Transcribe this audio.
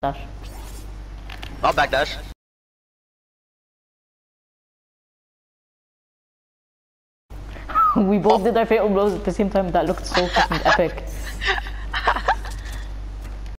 Dash. I'll backdash. we both did our fatal blows at the same time. That looked so fucking epic.